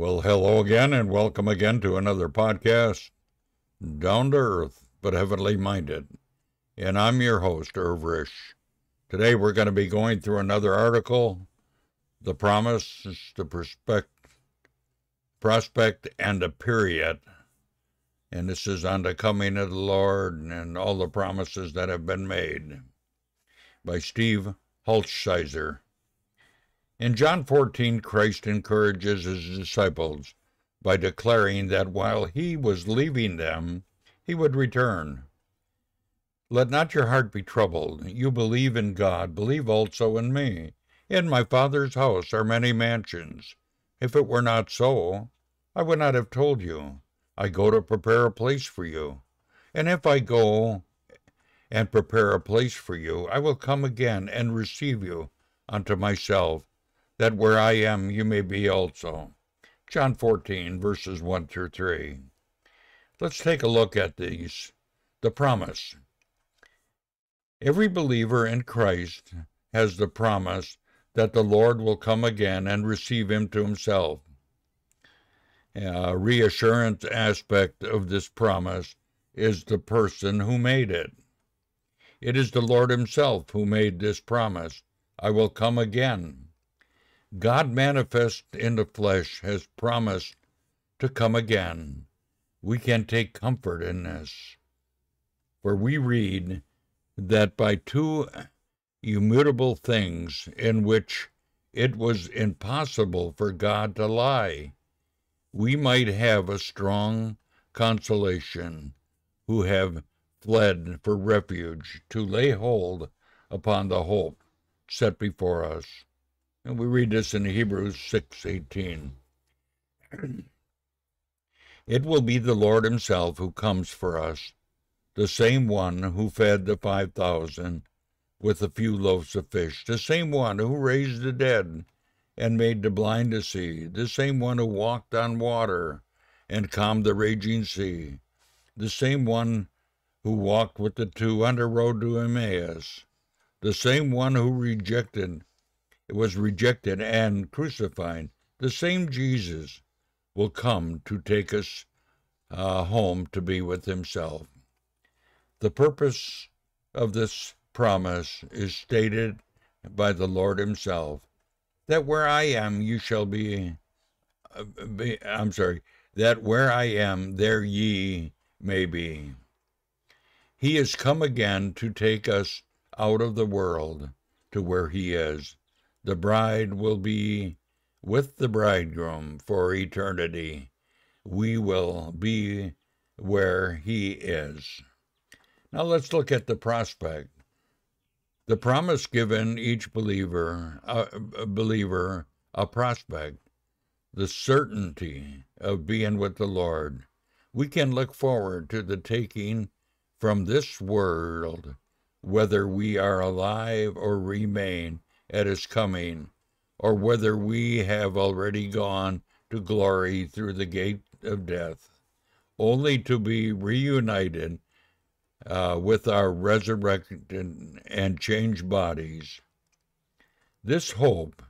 Well, hello again, and welcome again to another podcast, Down to Earth but Heavenly Minded. And I'm your host, Irv Risch. Today we're going to be going through another article, The Promise, the Prospect, Prospect, and the Period. And this is on the coming of the Lord and all the promises that have been made by Steve Hulshizer. In John 14, Christ encourages his disciples by declaring that while he was leaving them, he would return. Let not your heart be troubled. You believe in God, believe also in me. In my Father's house are many mansions. If it were not so, I would not have told you. I go to prepare a place for you. And if I go and prepare a place for you, I will come again and receive you unto myself that where I am you may be also. John 14, verses 1 through 3. Let's take a look at these. The promise. Every believer in Christ has the promise that the Lord will come again and receive him to himself. A reassurance aspect of this promise is the person who made it. It is the Lord himself who made this promise I will come again. God manifest in the flesh has promised to come again. We can take comfort in this. For we read that by two immutable things in which it was impossible for God to lie, we might have a strong consolation who have fled for refuge to lay hold upon the hope set before us. And we read this in Hebrews 6:18. it will be the Lord himself who comes for us, the same one who fed the 5000 with a few loaves of fish, the same one who raised the dead and made the blind to see, the same one who walked on water and calmed the raging sea, the same one who walked with the two on the road to Emmaus, the same one who rejected was rejected and crucified, the same Jesus will come to take us uh, home to be with himself. The purpose of this promise is stated by the Lord himself that where I am you shall be, uh, be I'm sorry, that where I am there ye may be. He is come again to take us out of the world to where he is the bride will be with the bridegroom for eternity. We will be where he is. Now let's look at the prospect. The promise given each believer, a believer, a prospect, the certainty of being with the Lord. We can look forward to the taking from this world, whether we are alive or remain at his coming, or whether we have already gone to glory through the gate of death, only to be reunited uh, with our resurrected and changed bodies. This hope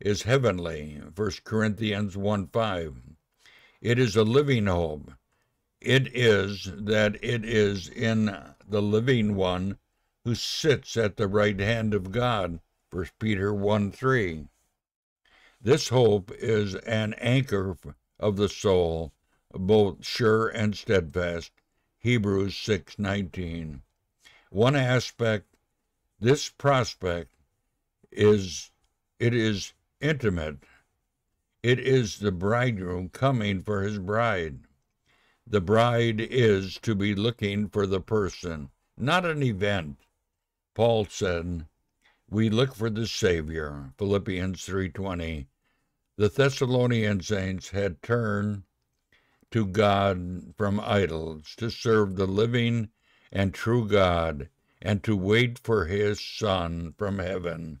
is heavenly, 1 Corinthians 1 5. It is a living hope. It is that it is in the living one who sits at the right hand of God 1 Peter 1 3. This hope is an anchor of the soul, both sure and steadfast. Hebrews 6:19. One aspect this prospect is it is intimate. It is the bridegroom coming for his bride. The bride is to be looking for the person, not an event. Paul said, we look for the Savior. Philippians 3:20. The Thessalonian saints had turned to God from idols to serve the living and true God and to wait for his son from heaven.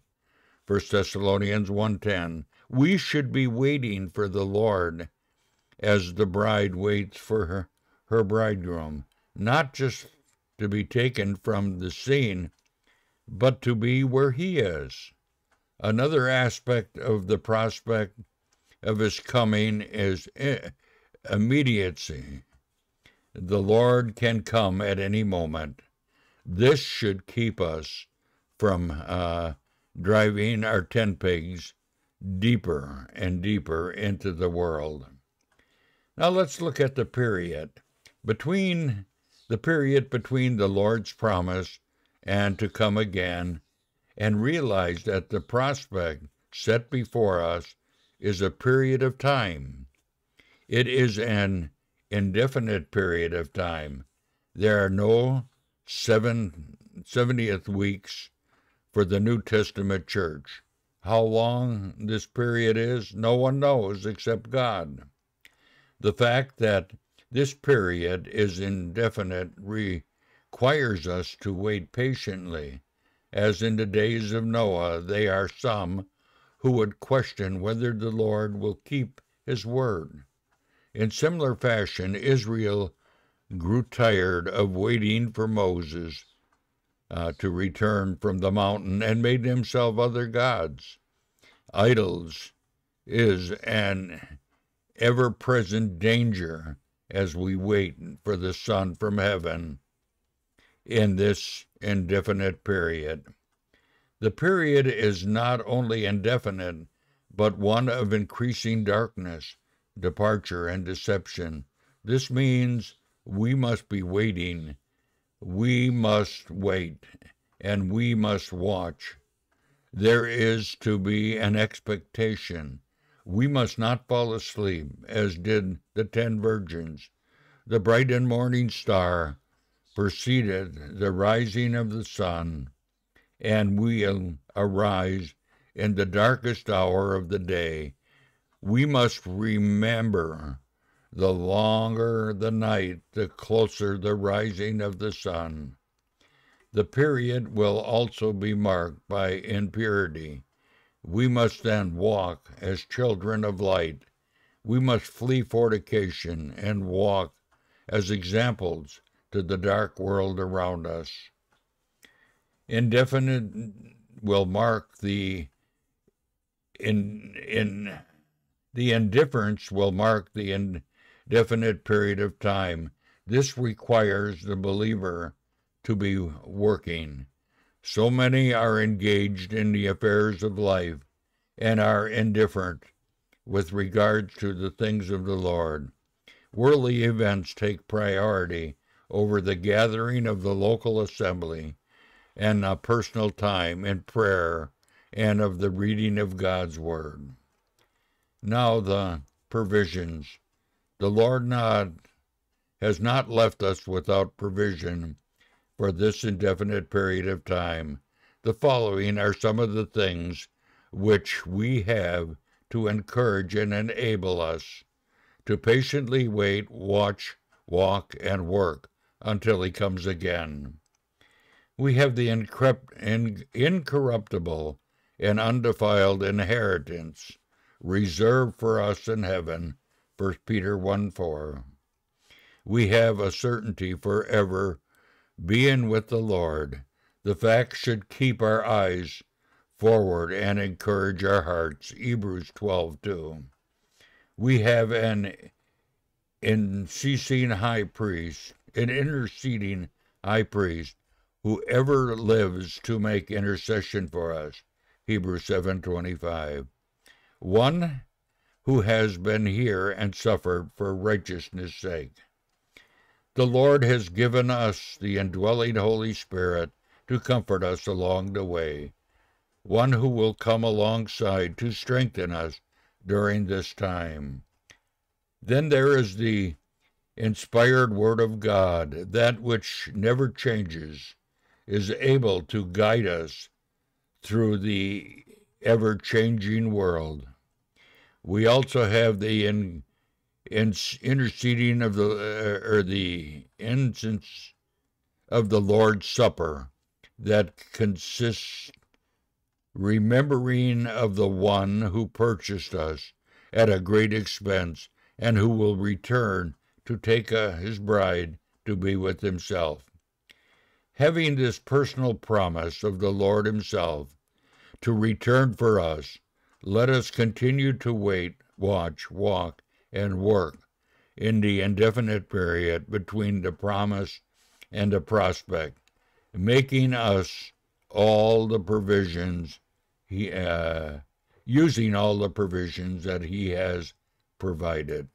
1 Thessalonians 1:10. We should be waiting for the Lord as the bride waits for her, her bridegroom, not just to be taken from the scene but to be where he is. Another aspect of the prospect of his coming is immediacy. The Lord can come at any moment. This should keep us from uh, driving our ten pigs deeper and deeper into the world. Now let's look at the period between the period between the Lord's promise and to come again and realize that the prospect set before us is a period of time. It is an indefinite period of time. There are no seven, 70th weeks for the New Testament church. How long this period is, no one knows except God. The fact that this period is indefinite requires us to wait patiently as in the days of Noah, they are some who would question whether the Lord will keep his word. In similar fashion, Israel grew tired of waiting for Moses uh, to return from the mountain and made himself other gods. Idols is an ever present danger as we wait for the Son from heaven in this indefinite period. The period is not only indefinite, but one of increasing darkness, departure, and deception. This means we must be waiting. We must wait, and we must watch. There is to be an expectation. We must not fall asleep, as did the ten virgins. The bright and morning star preceded the rising of the sun, and we will arise in the darkest hour of the day. We must remember the longer the night, the closer the rising of the sun. The period will also be marked by impurity. We must then walk as children of light. We must flee fornication and walk as examples to the dark world around us. Indefinite will mark the in in the indifference will mark the indefinite period of time. This requires the believer to be working. So many are engaged in the affairs of life and are indifferent with regard to the things of the Lord. Worldly events take priority over the gathering of the local assembly and a personal time in prayer and of the reading of God's Word. Now, the provisions. The Lord not, has not left us without provision for this indefinite period of time. The following are some of the things which we have to encourage and enable us to patiently wait, watch, walk, and work until he comes again. We have the incorruptible and undefiled inheritance reserved for us in heaven, 1 Peter 1 4. We have a certainty forever being with the Lord. The fact should keep our eyes forward and encourage our hearts, Hebrews 12 2. We have an unceasing high priest an interceding high priest who ever lives to make intercession for us. Hebrews 7:25. One who has been here and suffered for righteousness' sake. The Lord has given us the indwelling Holy Spirit to comfort us along the way, one who will come alongside to strengthen us during this time. Then there is the inspired Word of God, that which never changes, is able to guide us through the ever changing world. We also have the in, in, interceding of the uh, or the incense of the Lord's Supper that consists remembering of the one who purchased us at a great expense and who will return to take a, his bride to be with himself. Having this personal promise of the Lord himself to return for us, Let us continue to wait, watch, walk, and work in the indefinite period between the promise and the prospect, making us all the provisions he uh, using all the provisions that he has provided.